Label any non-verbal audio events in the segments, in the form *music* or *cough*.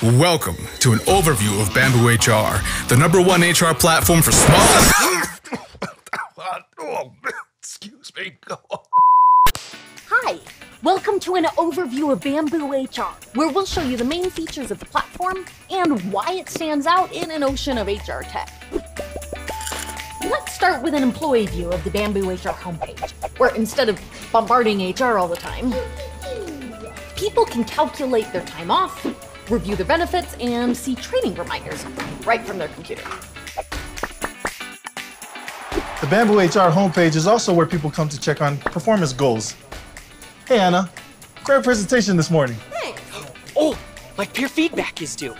Welcome to an overview of Bamboo HR, the number one HR platform for small. oh, *laughs* excuse me. Hi, welcome to an overview of Bamboo HR, where we'll show you the main features of the platform and why it stands out in an ocean of HR tech. Let's start with an employee view of the Bamboo HR homepage, where instead of bombarding HR all the time, people can calculate their time off, review the benefits, and see training reminders right from their computer. The Bamboo HR homepage is also where people come to check on performance goals. Hey, Anna. Great presentation this morning. Thanks. Oh, my peer feedback is due.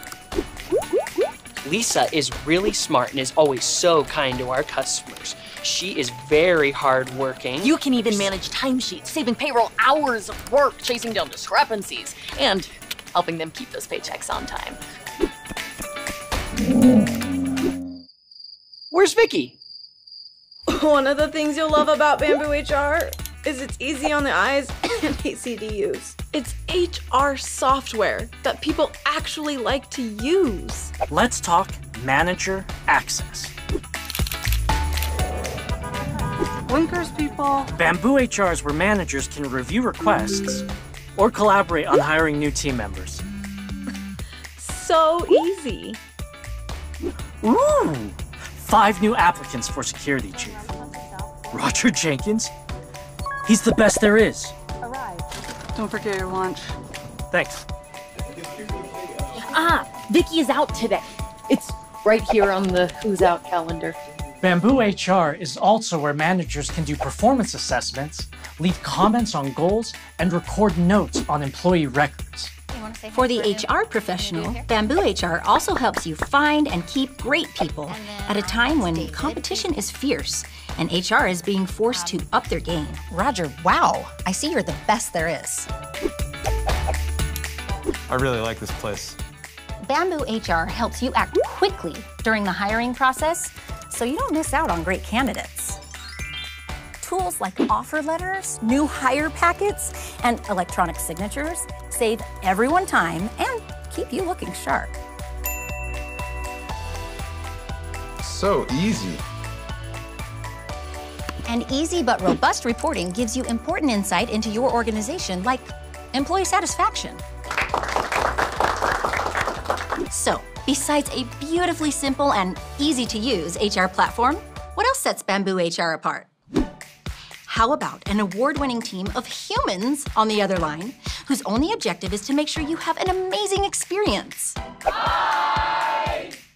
Lisa is really smart and is always so kind to our customers. She is very hardworking. You can even manage timesheets, saving payroll hours of work, chasing down discrepancies, and helping them keep those paychecks on time. Where's Vicky? *laughs* One of the things you'll love about Bamboo HR is it's easy on the eyes *coughs* and easy to use. It's HR software that people actually like to use. Let's talk manager access. Blinkers, people. Bamboo HR is where managers can review requests or collaborate on hiring new team members. *laughs* So easy. Ooh! Five new applicants for security chief. Roger Jenkins? He's the best there is. Don't forget your lunch. Thanks. Ah, Vicky is out today. It's right here on the Who's Out calendar. Bamboo HR is also where managers can do performance assessments, leave comments on goals, and record notes on employee records. For the HR professional, Bamboo HR also helps you find and keep great people at a time when competition is fierce and HR is being forced to up their game. Roger, wow. I see you're the best there is. I really like this place. Bamboo HR helps you act quickly during the hiring process so you don't miss out on great candidates. Tools like offer letters, new hire packets, and electronic signatures save everyone time and keep you looking sharp. So easy. And easy but robust reporting gives you important insight into your organization, like employee satisfaction. So, besides a beautifully simple and easy to use HR platform, what else sets Bamboo HR apart? How about an award winning team of humans on the other line whose only objective is to make sure you have an amazing experience?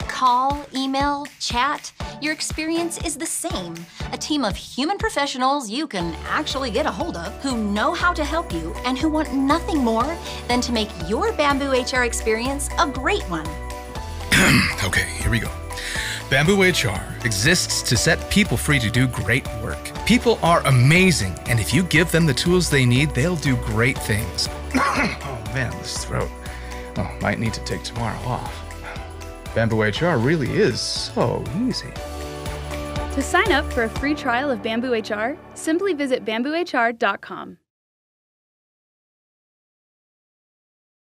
Call, email, chat, your experience is the same. A team of human professionals you can actually get a hold of who know how to help you and who want nothing more than to make your Bamboo HR experience a great one. *clears throat* okay, here we go. Bamboo HR exists to set people free to do great work. People are amazing, and if you give them the tools they need, they'll do great things. *clears throat* oh man, this throat. Oh, might need to take tomorrow off. Bamboo HR really is so easy. To sign up for a free trial of Bamboo HR, simply visit bamboohr.com.